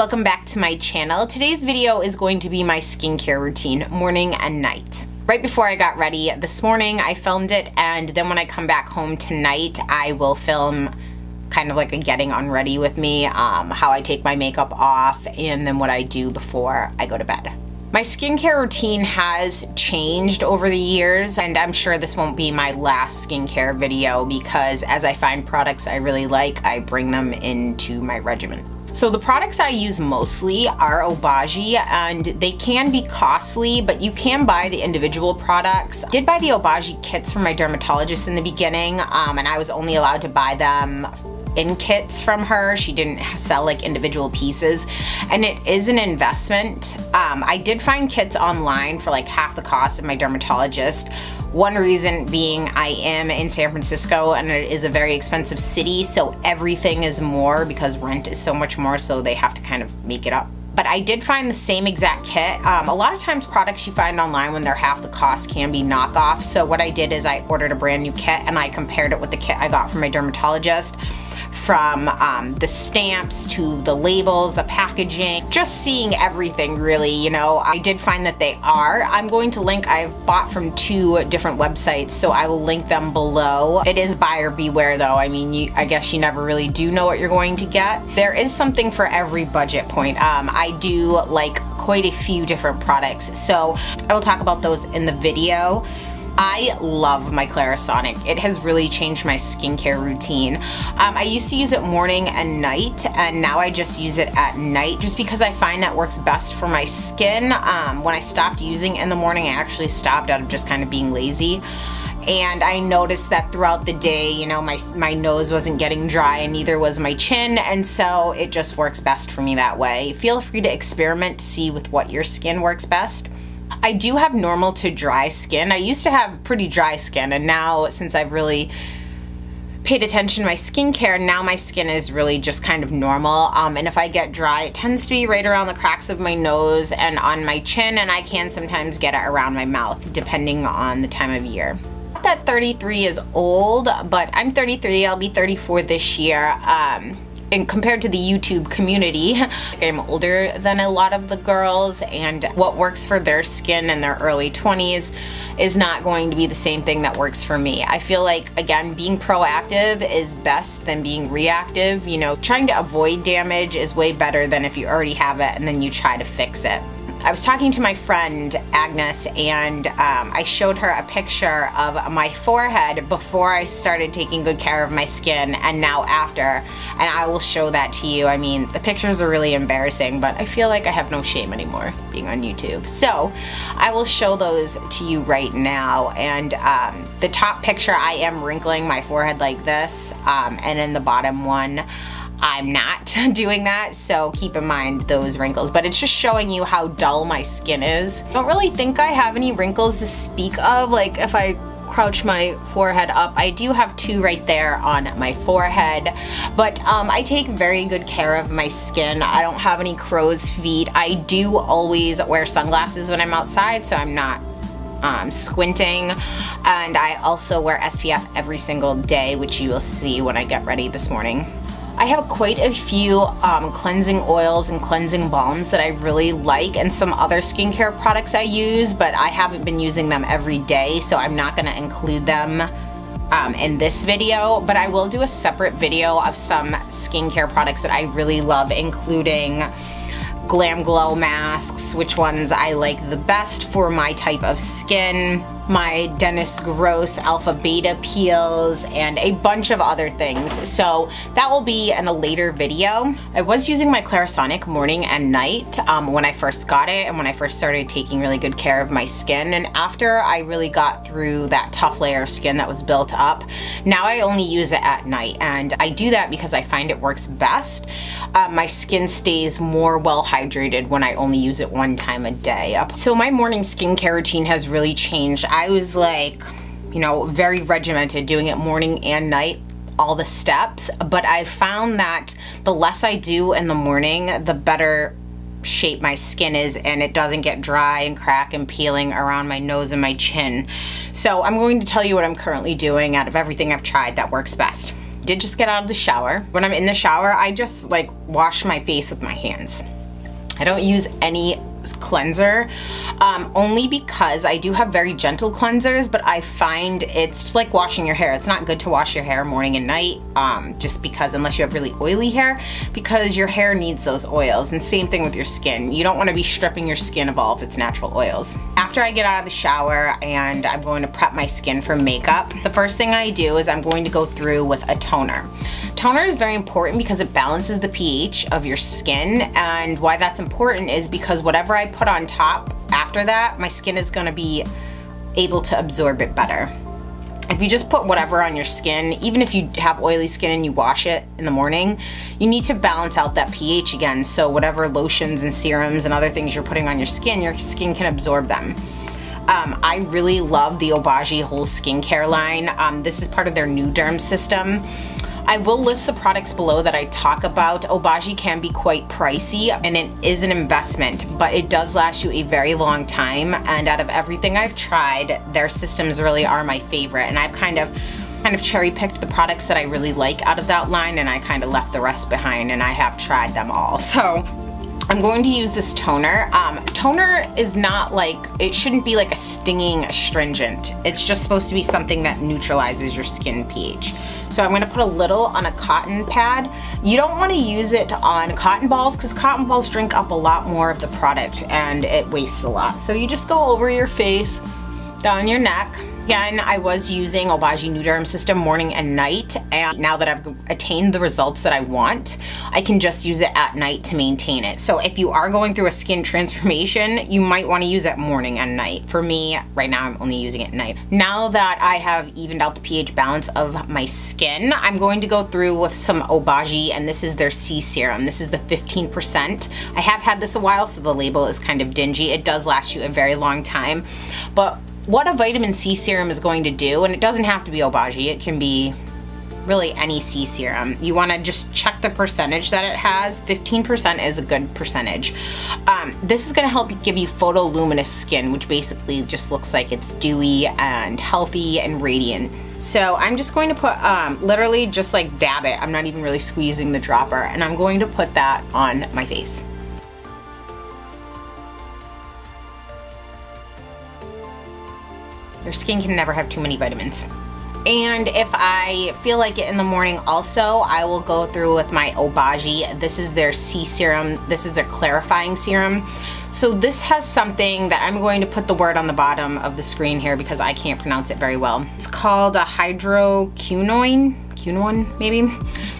welcome back to my channel. Today's video is going to be my skincare routine, morning and night. Right before I got ready this morning, I filmed it, and then when I come back home tonight, I will film kind of like a getting unready with me, um, how I take my makeup off, and then what I do before I go to bed. My skincare routine has changed over the years and I'm sure this won't be my last skincare video because as I find products I really like, I bring them into my regimen. So the products I use mostly are Obagi and they can be costly, but you can buy the individual products. I did buy the Obagi kits from my dermatologist in the beginning um, and I was only allowed to buy them in kits from her. She didn't sell like individual pieces and it is an investment. Um, I did find kits online for like half the cost of my dermatologist one reason being I am in San Francisco and it is a very expensive city, so everything is more because rent is so much more, so they have to kind of make it up but I did find the same exact kit. Um, a lot of times products you find online when they're half the cost can be knockoff. So what I did is I ordered a brand new kit and I compared it with the kit I got from my dermatologist from um, the stamps to the labels, the packaging, just seeing everything really, you know. I did find that they are. I'm going to link, I've bought from two different websites, so I will link them below. It is buyer beware though. I mean, you, I guess you never really do know what you're going to get. There is something for every budget point. Um, I do like quite a few different products, so I will talk about those in the video. I love my Clarisonic. It has really changed my skincare routine. Um, I used to use it morning and night and now I just use it at night just because I find that works best for my skin. Um, when I stopped using in the morning, I actually stopped out of just kind of being lazy and I noticed that throughout the day, you know, my, my nose wasn't getting dry and neither was my chin, and so it just works best for me that way. Feel free to experiment to see with what your skin works best. I do have normal to dry skin. I used to have pretty dry skin and now since I've really paid attention to my skincare, now my skin is really just kind of normal. Um, and if I get dry, it tends to be right around the cracks of my nose and on my chin, and I can sometimes get it around my mouth, depending on the time of year. Not that 33 is old, but I'm 33, I'll be 34 this year. Um, and compared to the YouTube community, I'm older than a lot of the girls and what works for their skin in their early 20s is not going to be the same thing that works for me. I feel like, again, being proactive is best than being reactive. You know, trying to avoid damage is way better than if you already have it and then you try to fix it. I was talking to my friend Agnes and um, I showed her a picture of my forehead before I started taking good care of my skin and now after and I will show that to you. I mean the pictures are really embarrassing but I feel like I have no shame anymore being on YouTube. So I will show those to you right now and um, the top picture I am wrinkling my forehead like this um, and in the bottom one I'm not doing that, so keep in mind those wrinkles. But it's just showing you how dull my skin is. I don't really think I have any wrinkles to speak of, like if I crouch my forehead up. I do have two right there on my forehead, but um, I take very good care of my skin. I don't have any crow's feet. I do always wear sunglasses when I'm outside, so I'm not um, squinting and I also wear SPF every single day which you will see when I get ready this morning. I have quite a few um, cleansing oils and cleansing balms that I really like and some other skincare products I use, but I haven't been using them every day, so I'm not gonna include them um, in this video, but I will do a separate video of some skincare products that I really love, including Glam Glow masks, which ones I like the best for my type of skin my Dennis Gross Alpha Beta peels, and a bunch of other things. So that will be in a later video. I was using my Clarisonic morning and night um, when I first got it and when I first started taking really good care of my skin. And after I really got through that tough layer of skin that was built up, now I only use it at night. And I do that because I find it works best. Uh, my skin stays more well hydrated when I only use it one time a day. So my morning skincare routine has really changed. Was like, you know, very regimented, doing it morning and night all the steps, but I found that the less I do in the morning, the better shape my skin is and it doesn't get dry and crack and peeling around my nose and my chin. So I'm going to tell you what I'm currently doing out of everything I've tried that works best. did just get out of the shower. When I'm in the shower, I just like wash my face with my hands. I don't use any cleanser um, only because I do have very gentle cleansers but I find it's like washing your hair. It's not good to wash your hair morning and night um, just because unless you have really oily hair because your hair needs those oils. And same thing with your skin. You don't want to be stripping your skin of all of its natural oils. After I get out of the shower and I'm going to prep my skin for makeup the first thing I do is I'm going to go through with a toner toner is very important because it balances the pH of your skin and why that's important is because whatever I put on top after that, my skin is gonna be able to absorb it better. If you just put whatever on your skin, even if you have oily skin and you wash it in the morning, you need to balance out that pH again. So whatever lotions and serums and other things you're putting on your skin, your skin can absorb them. Um, I really love the Obagi Whole Skincare line. Um, this is part of their NuDerm system. I will list the products below that I talk about. Obagi can be quite pricey and it is an investment, but it does last you a very long time. And out of everything I've tried, their systems really are my favorite. And I've kind of kind of cherry picked the products that I really like out of that line and I kind of left the rest behind and I have tried them all. So I'm going to use this toner. Um, toner is not like, it shouldn't be like a stinging astringent. It's just supposed to be something that neutralizes your skin pH. So I'm gonna put a little on a cotton pad. You don't wanna use it on cotton balls because cotton balls drink up a lot more of the product and it wastes a lot. So you just go over your face, down your neck, Again, I was using Obagi NuDerm system morning and night, and now that I've attained the results that I want, I can just use it at night to maintain it. So if you are going through a skin transformation, you might want to use it morning and night. For me, right now I'm only using it at night. Now that I have evened out the pH balance of my skin, I'm going to go through with some Obagi, and this is their C serum. This is the 15%. I have had this a while, so the label is kind of dingy. It does last you a very long time, but what a vitamin C serum is going to do, and it doesn't have to be Obagi, it can be really any C serum. You wanna just check the percentage that it has. 15% is a good percentage. Um, this is gonna help give you photoluminous skin, which basically just looks like it's dewy and healthy and radiant. So I'm just going to put, um, literally just like dab it. I'm not even really squeezing the dropper. And I'm going to put that on my face. Your skin can never have too many vitamins. And if I feel like it in the morning also, I will go through with my Obagi. This is their C serum. This is their clarifying serum. So this has something that I'm going to put the word on the bottom of the screen here because I can't pronounce it very well. It's called a hydroquinone, quinone maybe?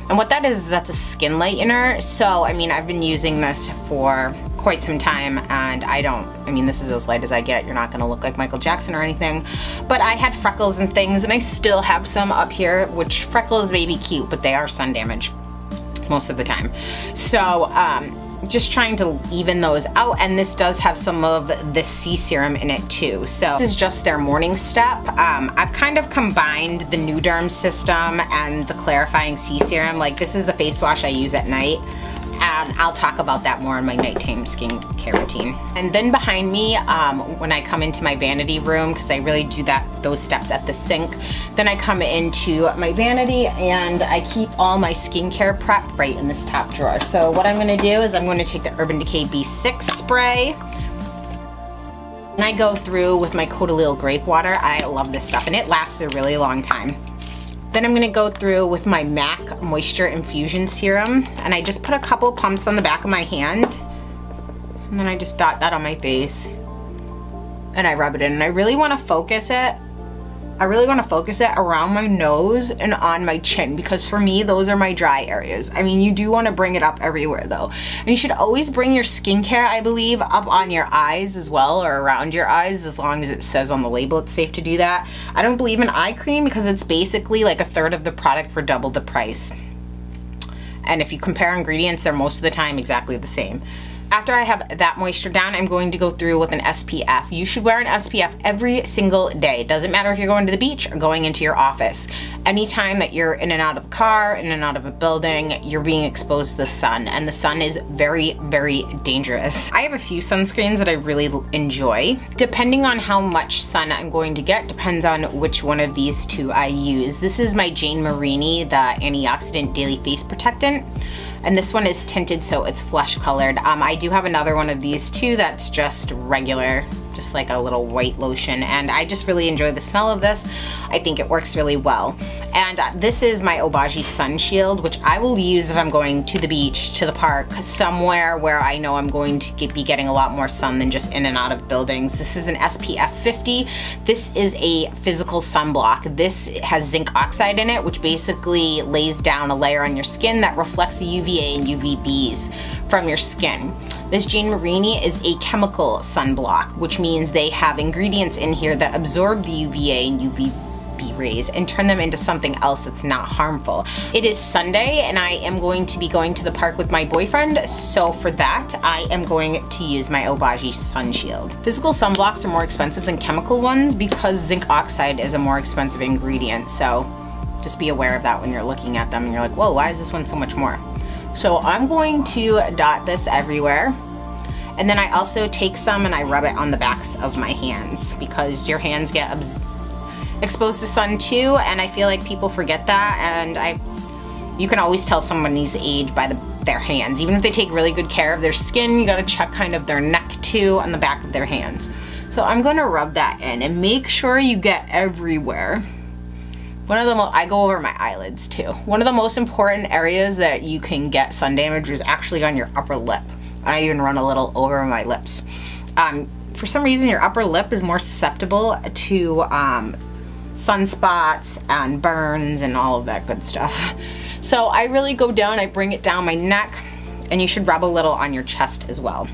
And what that is, that's a skin lightener. So, I mean, I've been using this for quite some time and I don't, I mean this is as light as I get, you're not gonna look like Michael Jackson or anything, but I had freckles and things and I still have some up here, which freckles may be cute, but they are sun damage most of the time. So, um, just trying to even those out and this does have some of the C serum in it too. So this is just their morning step. Um, I've kind of combined the NuDerm system and the clarifying C serum. Like this is the face wash I use at night and I'll talk about that more in my nighttime skincare routine. And then behind me, um, when I come into my vanity room, because I really do that those steps at the sink, then I come into my vanity and I keep all my skincare prep right in this top drawer. So what I'm gonna do is I'm gonna take the Urban Decay B6 spray, and I go through with my Caudalie grape water. I love this stuff and it lasts a really long time. Then I'm gonna go through with my MAC Moisture Infusion Serum and I just put a couple pumps on the back of my hand and then I just dot that on my face and I rub it in and I really wanna focus it I really want to focus it around my nose and on my chin because for me those are my dry areas. I mean you do want to bring it up everywhere though. And you should always bring your skincare I believe up on your eyes as well or around your eyes as long as it says on the label it's safe to do that. I don't believe in eye cream because it's basically like a third of the product for double the price. And if you compare ingredients they're most of the time exactly the same. After I have that moisture down, I'm going to go through with an SPF. You should wear an SPF every single day. Doesn't matter if you're going to the beach or going into your office. Anytime that you're in and out of a car, in and out of a building, you're being exposed to the sun and the sun is very, very dangerous. I have a few sunscreens that I really enjoy. Depending on how much sun I'm going to get depends on which one of these two I use. This is my Jan Marini, the Antioxidant Daily Face Protectant and this one is tinted so it's flesh colored. Um, I do have another one of these too that's just regular just like a little white lotion and I just really enjoy the smell of this. I think it works really well. And uh, this is my Obagi Sun Shield which I will use if I'm going to the beach, to the park, somewhere where I know I'm going to get, be getting a lot more sun than just in and out of buildings. This is an SPF 50. This is a physical sunblock. This has zinc oxide in it which basically lays down a layer on your skin that reflects the UVA and UVBs from your skin. This Jan Marini is a chemical sunblock, which means they have ingredients in here that absorb the UVA and UVB rays and turn them into something else that's not harmful. It is Sunday and I am going to be going to the park with my boyfriend, so for that I am going to use my Obagi Sun Shield. Physical sunblocks are more expensive than chemical ones because zinc oxide is a more expensive ingredient, so just be aware of that when you're looking at them and you're like, whoa, why is this one so much more? So I'm going to dot this everywhere. And then I also take some and I rub it on the backs of my hands because your hands get exposed to sun too and I feel like people forget that and I you can always tell somebody's age by the, their hands. Even if they take really good care of their skin, you gotta check kind of their neck too on the back of their hands. So I'm gonna rub that in and make sure you get everywhere. One of the most, I go over my eyelids too. One of the most important areas that you can get sun damage is actually on your upper lip. I even run a little over my lips. Um, for some reason, your upper lip is more susceptible to um, sunspots and burns and all of that good stuff. So I really go down, I bring it down my neck, and you should rub a little on your chest as well.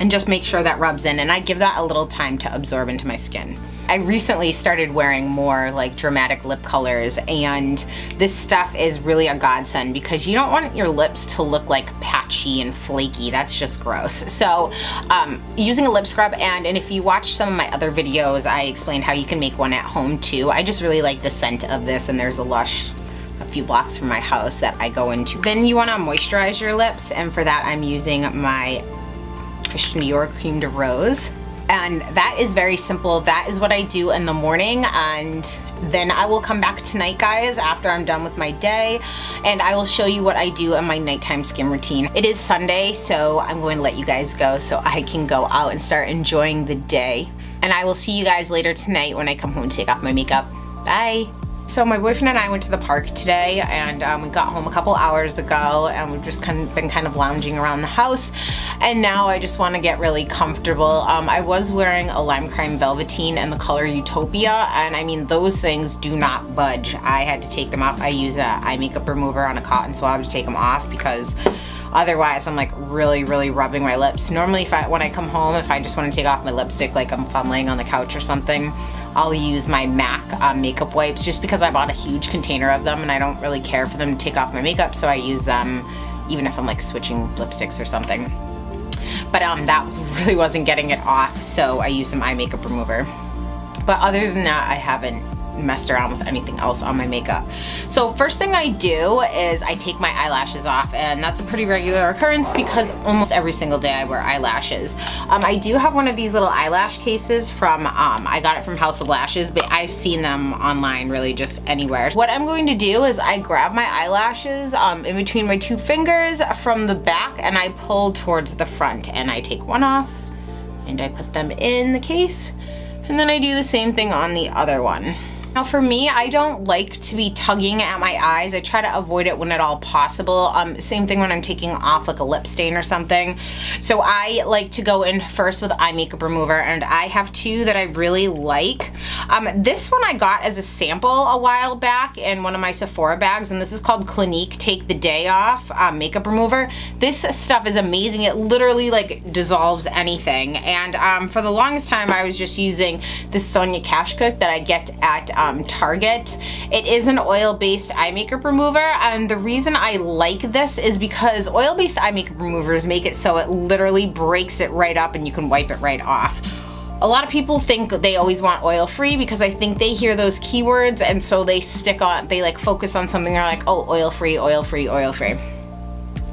And just make sure that rubs in, and I give that a little time to absorb into my skin. I recently started wearing more like dramatic lip colors and this stuff is really a godsend because you don't want your lips to look like patchy and flaky. That's just gross. So um, using a lip scrub and, and if you watch some of my other videos, I explained how you can make one at home too. I just really like the scent of this and there's a Lush a few blocks from my house that I go into. Then you want to moisturize your lips and for that I'm using my Christian Dior Crème de Rose and that is very simple. That is what I do in the morning and then I will come back tonight guys after I'm done with my day and I will show you what I do in my nighttime skin routine. It is Sunday so I'm going to let you guys go so I can go out and start enjoying the day. And I will see you guys later tonight when I come home and take off my makeup. Bye! So my boyfriend and I went to the park today and um, we got home a couple hours ago and we've just kind of been kind of lounging around the house and now I just want to get really comfortable. Um, I was wearing a Lime Crime Velvetine in the color Utopia and I mean those things do not budge. I had to take them off. I use a eye makeup remover on a cotton swab to take them off because otherwise I'm like really really rubbing my lips. Normally if I when I come home if I just want to take off my lipstick like I'm, fumbling on the couch or something I'll use my MAC um, makeup wipes just because I bought a huge container of them and I don't really care for them to take off my makeup so I use them even if I'm like switching lipsticks or something. But um, that really wasn't getting it off so I used some eye makeup remover. But other than that I haven't messed around with anything else on my makeup. So first thing I do is I take my eyelashes off and that's a pretty regular occurrence because almost every single day I wear eyelashes. Um, I do have one of these little eyelash cases from, um, I got it from House of Lashes, but I've seen them online really just anywhere. What I'm going to do is I grab my eyelashes um, in between my two fingers from the back and I pull towards the front and I take one off and I put them in the case and then I do the same thing on the other one. Now for me, I don't like to be tugging at my eyes. I try to avoid it when at all possible. Um, same thing when I'm taking off like a lip stain or something. So I like to go in first with eye makeup remover and I have two that I really like. Um, this one I got as a sample a while back in one of my Sephora bags and this is called Clinique Take the Day Off um, Makeup Remover. This stuff is amazing. It literally like dissolves anything and um, for the longest time I was just using this Sonia Kashuk that I get at um, Target. It is an oil-based eye makeup remover and the reason I like this is because oil-based eye makeup removers make it so it literally breaks it right up and you can wipe it right off. A lot of people think they always want oil free because I think they hear those keywords and so they stick on, they like focus on something they're like, oh, oil free, oil free, oil free.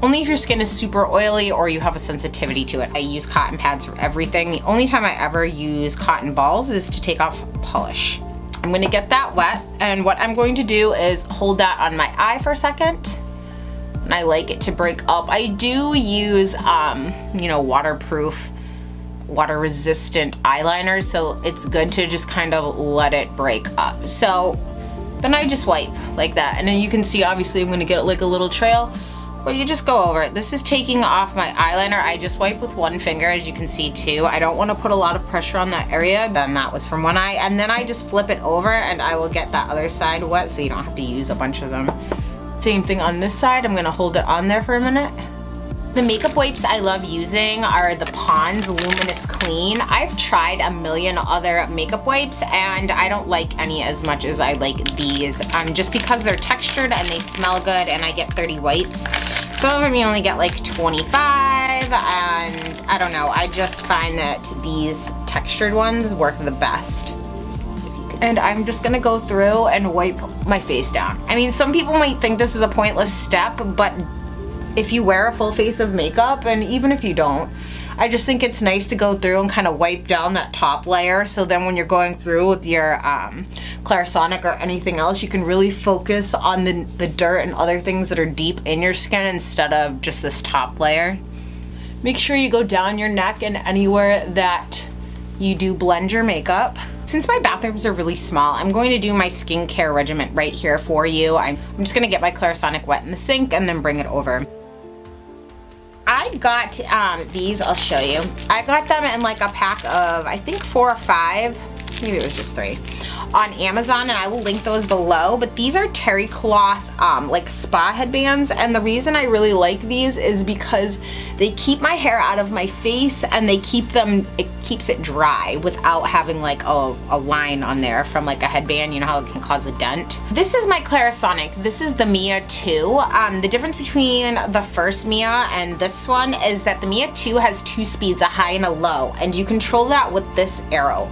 Only if your skin is super oily or you have a sensitivity to it. I use cotton pads for everything. The only time I ever use cotton balls is to take off polish. I'm gonna get that wet and what I'm going to do is hold that on my eye for a second and I like it to break up. I do use, um, you know, waterproof, water resistant eyeliner so it's good to just kind of let it break up. So then I just wipe like that and then you can see obviously I'm gonna get like a little trail but you just go over it. This is taking off my eyeliner. I just wipe with one finger, as you can see too. I don't want to put a lot of pressure on that area. Then that was from one eye. And then I just flip it over and I will get that other side wet so you don't have to use a bunch of them. Same thing on this side. I'm gonna hold it on there for a minute. The makeup wipes I love using are the Pond's Luminous Clean. I've tried a million other makeup wipes and I don't like any as much as I like these um, just because they're textured and they smell good and I get 30 wipes. Some of them you only get like 25 and I don't know, I just find that these textured ones work the best and I'm just gonna go through and wipe my face down. I mean, some people might think this is a pointless step, but if you wear a full face of makeup, and even if you don't, I just think it's nice to go through and kind of wipe down that top layer so then when you're going through with your um, Clarisonic or anything else, you can really focus on the, the dirt and other things that are deep in your skin instead of just this top layer. Make sure you go down your neck and anywhere that you do blend your makeup. Since my bathrooms are really small, I'm going to do my skincare regimen right here for you. I'm, I'm just gonna get my Clarisonic wet in the sink and then bring it over. I got um, these, I'll show you. I got them in like a pack of, I think four or five, maybe it was just three on Amazon and I will link those below but these are terry cloth um, like spa headbands and the reason I really like these is because they keep my hair out of my face and they keep them it keeps it dry without having like a, a line on there from like a headband you know how it can cause a dent? This is my Clarisonic. This is the Mia 2 um, the difference between the first Mia and this one is that the Mia 2 has two speeds a high and a low and you control that with this arrow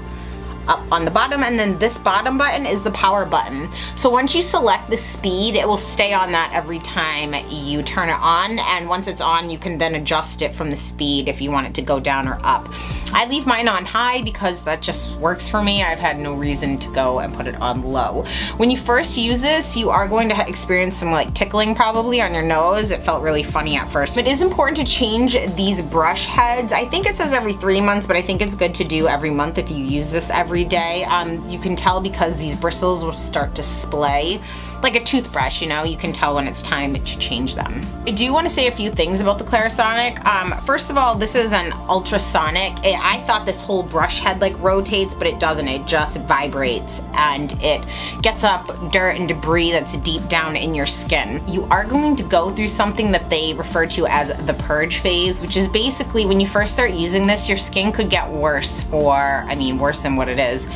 up on the bottom and then this bottom button is the power button. So once you select the speed, it will stay on that every time you turn it on and once it's on, you can then adjust it from the speed if you want it to go down or up. I leave mine on high because that just works for me. I've had no reason to go and put it on low. When you first use this, you are going to experience some like tickling probably on your nose. It felt really funny at first. It is important to change these brush heads. I think it says every three months, but I think it's good to do every month if you use this every every day. Um, you can tell because these bristles will start to splay like a toothbrush, you know, you can tell when it's time to change them. I do want to say a few things about the Clarisonic. Um, first of all, this is an ultrasonic. I thought this whole brush head like rotates, but it doesn't. It just vibrates and it gets up dirt and debris that's deep down in your skin. You are going to go through something that they refer to as the purge phase, which is basically when you first start using this, your skin could get worse or, I mean, worse than what it is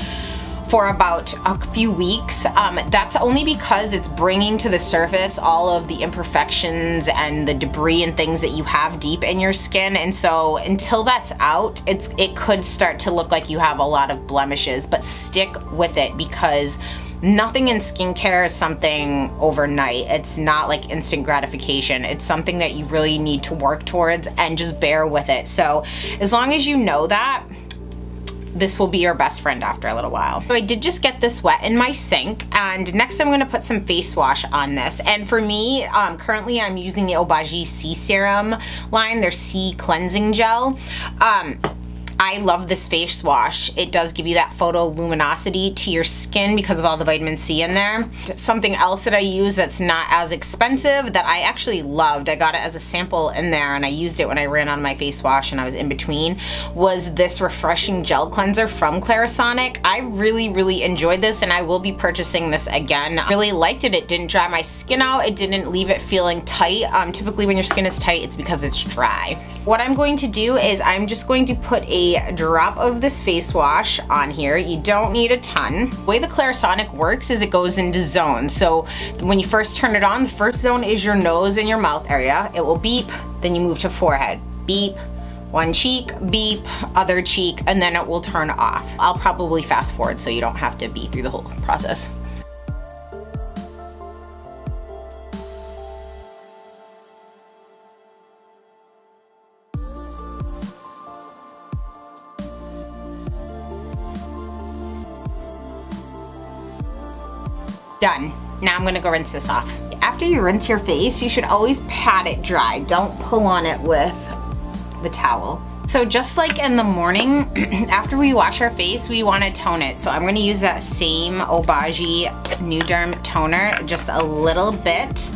for about a few weeks. Um, that's only because it's bringing to the surface all of the imperfections and the debris and things that you have deep in your skin. And so until that's out, it's it could start to look like you have a lot of blemishes, but stick with it because nothing in skincare is something overnight. It's not like instant gratification. It's something that you really need to work towards and just bear with it. So as long as you know that, this will be your best friend after a little while. So I did just get this wet in my sink and next I'm gonna put some face wash on this. And for me, um, currently I'm using the Obagi C Serum line, their C Cleansing Gel. Um, I love this face wash. It does give you that photoluminosity to your skin because of all the vitamin C in there. Something else that I use that's not as expensive that I actually loved, I got it as a sample in there and I used it when I ran on my face wash and I was in between, was this refreshing gel cleanser from Clarisonic. I really, really enjoyed this and I will be purchasing this again. I really liked it. It didn't dry my skin out. It didn't leave it feeling tight. Um, typically when your skin is tight, it's because it's dry. what I'm going to do is I'm just going to put a drop of this face wash on here. You don't need a ton. The way the Clarisonic works is it goes into zones. So when you first turn it on, the first zone is your nose and your mouth area. It will beep, then you move to forehead. Beep, one cheek, beep, other cheek, and then it will turn off. I'll probably fast forward so you don't have to be through the whole process. Done. Now I'm gonna go rinse this off. After you rinse your face, you should always pat it dry. Don't pull on it with the towel. So just like in the morning, after we wash our face, we wanna tone it. So I'm gonna use that same Obagi Nuderm toner, just a little bit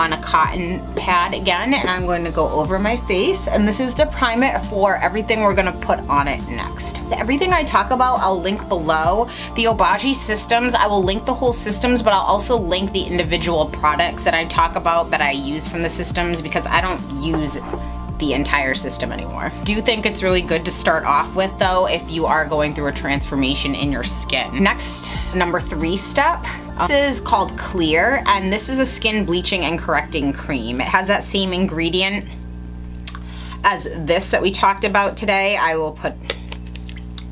on a cotton pad again and I'm going to go over my face and this is to prime it for everything we're gonna put on it next. Everything I talk about I'll link below. The Obagi systems, I will link the whole systems but I'll also link the individual products that I talk about that I use from the systems because I don't use the entire system anymore. Do you think it's really good to start off with though if you are going through a transformation in your skin. Next, number three step, this is called Clear, and this is a skin bleaching and correcting cream. It has that same ingredient as this that we talked about today. I will put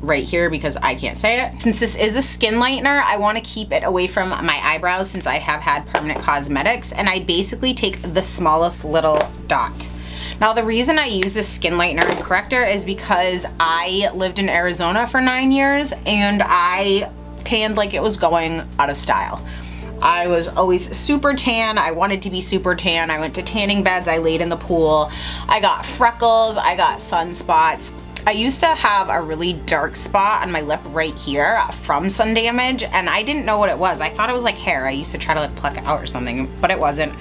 right here because I can't say it. Since this is a skin lightener, I wanna keep it away from my eyebrows since I have had permanent cosmetics, and I basically take the smallest little dot. Now the reason I use this skin lightener and corrector is because I lived in Arizona for nine years and I tanned like it was going out of style. I was always super tan. I wanted to be super tan. I went to tanning beds. I laid in the pool. I got freckles. I got sunspots. I used to have a really dark spot on my lip right here from sun damage and I didn't know what it was. I thought it was like hair. I used to try to like pluck it out or something, but it wasn't.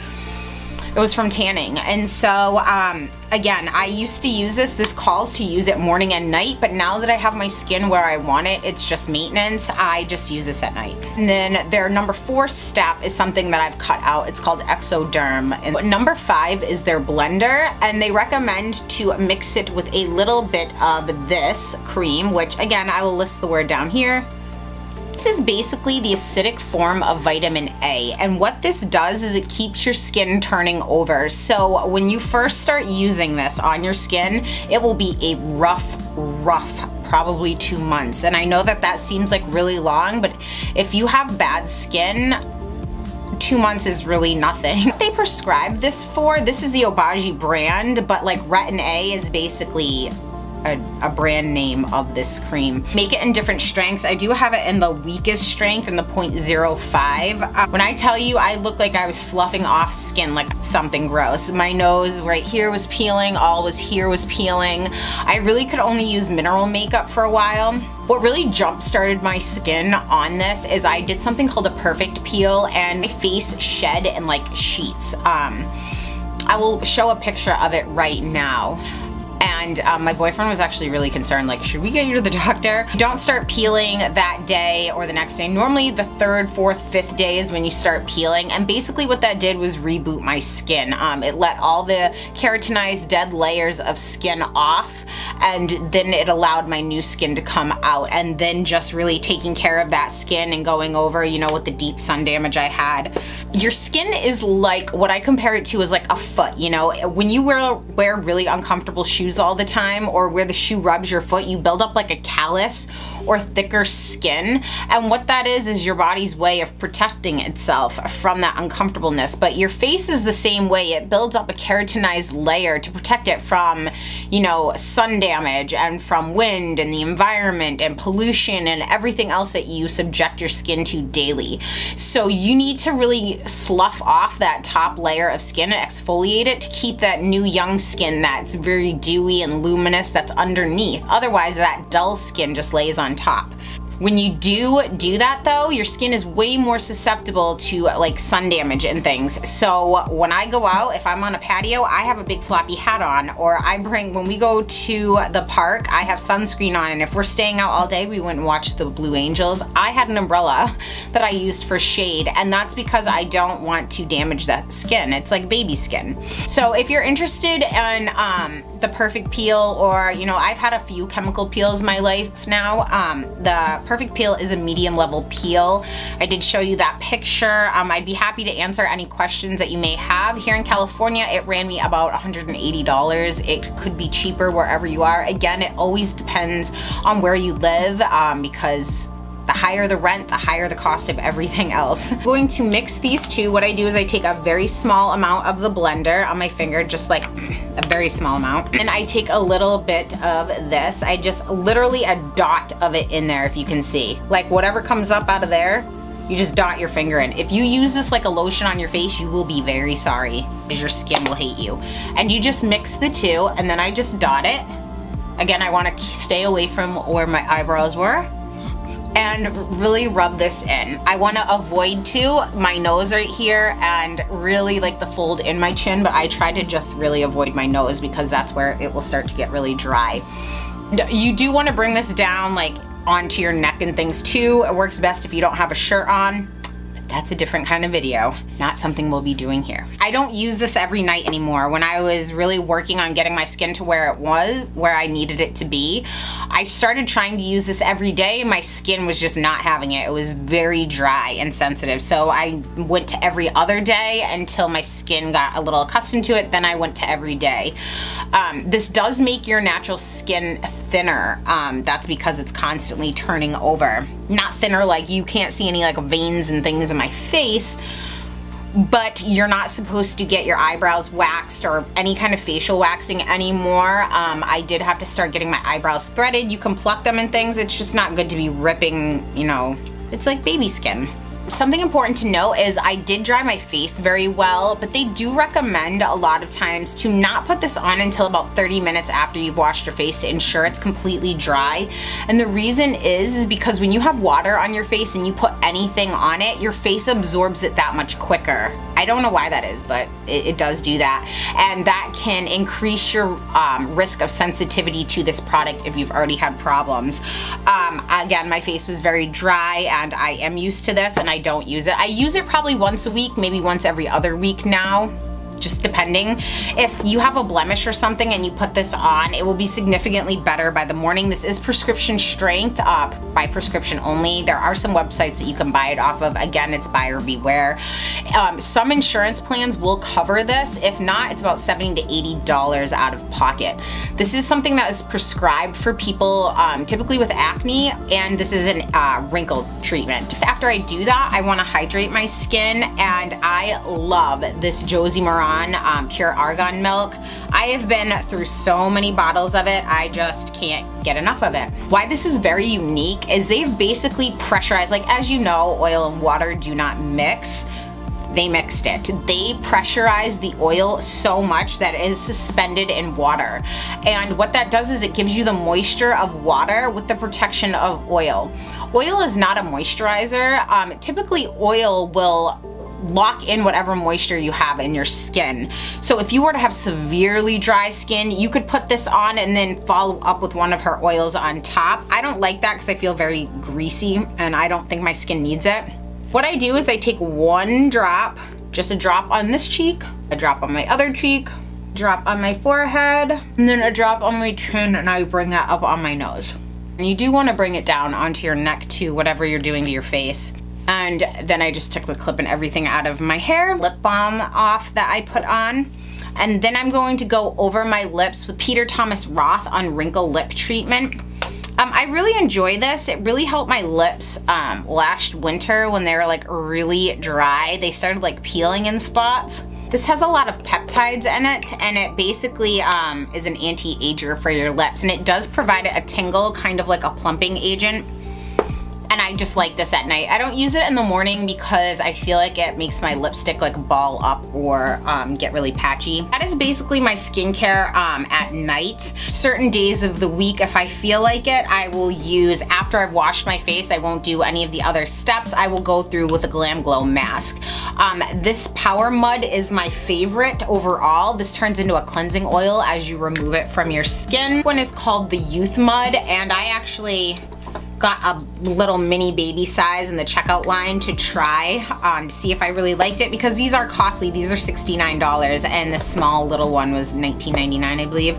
It was from tanning. And so, um, again, I used to use this. This calls to use it morning and night, but now that I have my skin where I want it, it's just maintenance. I just use this at night. And then their number four step is something that I've cut out. It's called Exfoderm. And number five is their blender, and they recommend to mix it with a little bit of this cream, which again, I will list the word down here. This is basically the acidic form of vitamin A and what this does is it keeps your skin turning over. So when you first start using this on your skin, it will be a rough, rough probably two months. And I know that that seems like really long, but if you have bad skin, two months is really nothing. they prescribe this for, this is the Obagi brand, but like Retin A is basically a, a, brand name of this cream. Make it in different strengths. I do have it in the weakest strength in the 0.05. Uh, when I tell you I look like I was sloughing off skin like something gross. My nose right here was peeling, all was here was peeling. I really could only use mineral makeup for a while. What really jump started my skin on this is I did something called a perfect peel and my face shed in like sheets. Um, I will show a picture of it right now and um, my boyfriend was actually really concerned like should we get you to the doctor? Don't start peeling that day or the next day. Normally the third fourth fifth day is when you start peeling. And basically what that did was reboot my skin. Um, it let all the keratinized dead layers of skin off and then it allowed my new skin to come out. And then just really taking care of that skin and going over you know with the deep sun damage I had. Your skin is like what I compare it to is like a foot you know? When you wear wear really uncomfortable shoes all the time or where the shoe rubs your foot, you build up like a callus or thicker skin. And what that is, is your body's way of protecting itself from that uncomfortableness. But your face is the same way. It builds up a keratinized layer to protect it from, you know, sun damage and from wind and the environment and pollution and everything else that you subject your skin to daily. So you need to really slough off that top layer of skin and exfoliate it to keep that new young skin that's very dewy and luminous that's underneath. Otherwise, that dull skin just lays on top. When you do do that though, your skin is way more susceptible to like sun damage and things. So when I go out, if I'm on a patio, I have a big floppy hat on or I bring, when we go to the park, I have sunscreen on and if we're staying out all day, we went and watched the Blue Angels. I had an umbrella that I used for shade and that's because I don't want to damage that skin. It's like baby skin. So if you're interested in um, the Perfect Peel or, you know, I've had a few chemical peels my life now. Um, the Perfect Peel is a medium level peel. I did show you that picture. Um, I'd be happy to answer any questions that you may have. Here in California, it ran me about $180. It could be cheaper wherever you are. Again, it always depends on where you live um, because higher the rent, the higher the cost of everything else. I'm going to mix these two. What I do is I take a very small amount of the blender on my finger, just like a very small amount. And I take a little bit of this. I just literally a dot of it in there if you can see. Like whatever comes up out of there, you just dot your finger in. If you use this like a lotion on your face, you will be very sorry because your skin will hate you. And you just mix the two and then I just dot it. Again, I wanna stay away from where my eyebrows were and really rub this in. I wanna avoid too my nose right here and really like the fold in my chin, but I try to just really avoid my nose because that's where it will start to get really dry. You do wanna bring this down like onto your neck and things too. It works best if you don't have a shirt on that's a different kind of video, not something we'll be doing here. I don't use this every night anymore. When I was really working on getting my skin to where it was, where I needed it to be, I started trying to use this every day. My skin was just not having it. It was very dry and sensitive. So I went to every other day until my skin got a little accustomed to it. Then I went to every day. Um, this does make your natural skin thinner. Um, that's because it's constantly turning over. Not thinner like you can't see any like veins and things in my face, but you're not supposed to get your eyebrows waxed or any kind of facial waxing anymore. Um, I did have to start getting my eyebrows threaded. You can pluck them and things. It's just not good to be ripping, you know, it's like baby skin. Something important to note is I did dry my face very well, but they do recommend a lot of times to not put this on until about 30 minutes after you've washed your face to ensure it's completely dry. And the reason is, is because when you have water on your face and you put anything on it, your face absorbs it that much quicker. I don't know why that is, but it, it does do that. And that can increase your um, risk of sensitivity to this product if you've already had problems. Um, again, my face was very dry and I am used to this and I don't use it. I use it probably once a week, maybe once every other week now just depending. If you have a blemish or something and you put this on, it will be significantly better by the morning. This is prescription strength, uh, by prescription only. There are some websites that you can buy it off of. Again, it's buyer beware. Um, some insurance plans will cover this. If not, it's about 70 to $80 out of pocket. This is something that is prescribed for people um, typically with acne, and this is a uh, wrinkle treatment. Just after I do that, I wanna hydrate my skin, and I love this Josie Um, pure argan milk. I have been through so many bottles of it, I just can't get enough of it. Why this is very unique is they've basically pressurized, like as you know, oil and water do not mix they mixed it. They pressurized the oil so much that it is suspended in water. And what that does is it gives you the moisture of water with the protection of oil. Oil is not a moisturizer. Um, typically oil will lock in whatever moisture you have in your skin. So if you were to have severely dry skin, you could put this on and then follow up with one of her oils on top. I don't like that because I feel very greasy and I don't think my skin needs it. What I do is I take one drop, just a drop on this cheek, a drop on my other cheek, drop on my forehead, and then a drop on my chin and I bring that up on my nose. And you do want to bring it down onto your neck too, whatever you're doing to your face. And then I just took the clip and everything out of my hair, lip balm off that I put on. And then I'm going to go over my lips with Peter Thomas Roth Un-Wrinkle Lip Treatment. Um, I really enjoy this. It really helped my lips um, last winter when they were like really dry. They started like peeling in spots. This has a lot of peptides in it and it basically um, is an anti-ager for your lips and it does provide a tingle, kind of like a plumping agent and I just like this at night. I don't use it in the morning because I feel like it makes my lipstick like ball up or um, get really patchy. That is basically my skincare um, at night. Certain days of the week, if I feel like it, I will use, after I've washed my face, I won't do any of the other steps. I will go through with a Glam Glow mask. Um, this Power Mud is my favorite overall. This turns into a cleansing oil as you remove it from your skin. One is called the Youth Mud and I actually got a little mini baby size in the checkout line to try um, to see if I really liked it because these are costly. These are $69 and the small little one was $19.99 I believe.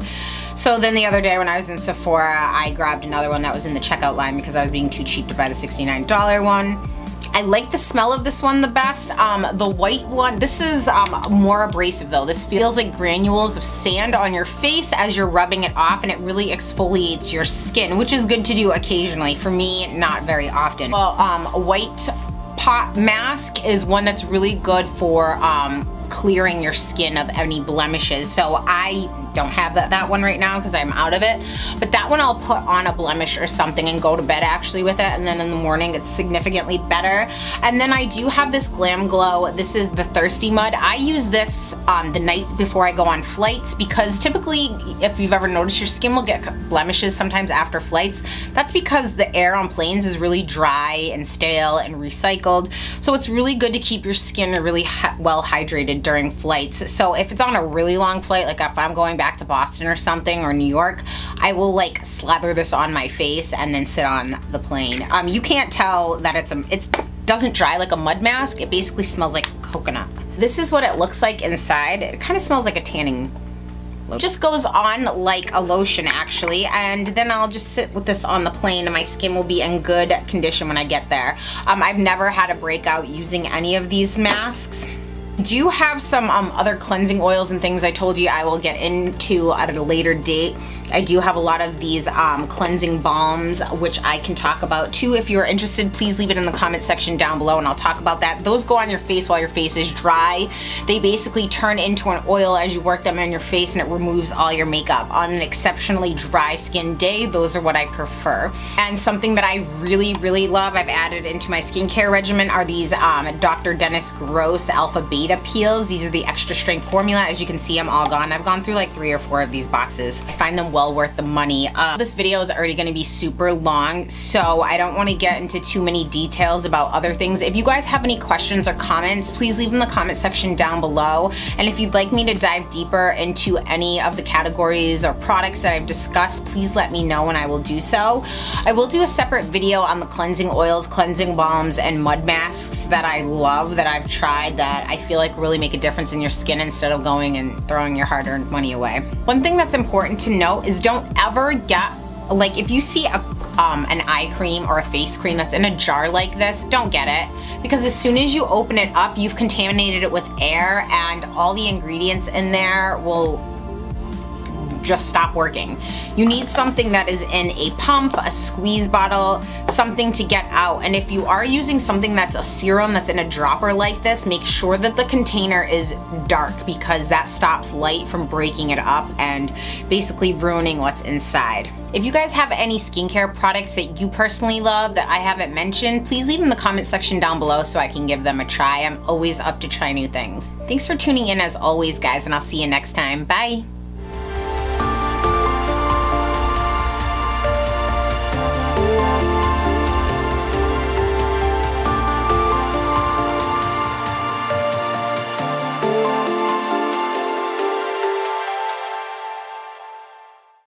So then the other day when I was in Sephora, I grabbed another one that was in the checkout line because I was being too cheap to buy the $69 one. I like the smell of this one the best. Um, the white one, this is um, more abrasive though. This feels like granules of sand on your face as you're rubbing it off and it really exfoliates your skin, which is good to do occasionally. For me, not very often. Well, um, white pot mask is one that's really good for um, clearing your skin of any blemishes. So I don't have that, that one right now because I'm out of it. But that one I'll put on a blemish or something and go to bed actually with it. And then in the morning it's significantly better. And then I do have this Glam Glow. This is the Thirsty Mud. I use this um, the night before I go on flights because typically if you've ever noticed your skin will get blemishes sometimes after flights. That's because the air on planes is really dry and stale and recycled. So it's really good to keep your skin really well hydrated during flights. So if it's on a really long flight, like if I'm going back to Boston or something or New York, I will like slather this on my face and then sit on the plane. Um, you can't tell that it's a, it doesn't dry like a mud mask. It basically smells like coconut. This is what it looks like inside. It kind of smells like a tanning just goes on like a lotion actually and then I'll just sit with this on the plane and my skin will be in good condition when I get there. Um, I've never had a breakout using any of these masks do you have some um, other cleansing oils and things I told you I will get into at a later date. I do have a lot of these um, cleansing balms, which I can talk about too. If you're interested, please leave it in the comment section down below and I'll talk about that. Those go on your face while your face is dry. They basically turn into an oil as you work them on your face and it removes all your makeup. On an exceptionally dry skin day, those are what I prefer. And something that I really, really love, I've added into my skincare regimen are these um, Dr. Dennis Gross Alpha Beta Peels. These are the extra strength formula. As you can see, I'm all gone. I've gone through like three or four of these boxes. I find them well worth the money. Uh, this video is already gonna be super long, so I don't wanna get into too many details about other things. If you guys have any questions or comments, please leave them in the comment section down below. And if you'd like me to dive deeper into any of the categories or products that I've discussed, please let me know and I will do so. I will do a separate video on the cleansing oils, cleansing balms, and mud masks that I love, that I've tried, that I feel like really make a difference in your skin instead of going and throwing your hard-earned money away. One thing that's important to note is don't ever get, like if you see a, um, an eye cream or a face cream that's in a jar like this, don't get it. Because as soon as you open it up, you've contaminated it with air and all the ingredients in there will just stop working. You need something that is in a pump, a squeeze bottle, something to get out. And if you are using something that's a serum that's in a dropper like this, make sure that the container is dark because that stops light from breaking it up and basically ruining what's inside. If you guys have any skincare products that you personally love that I haven't mentioned, please leave in the comment section down below so I can give them a try. I'm always up to try new things. Thanks for tuning in as always guys and I'll see you next time. Bye!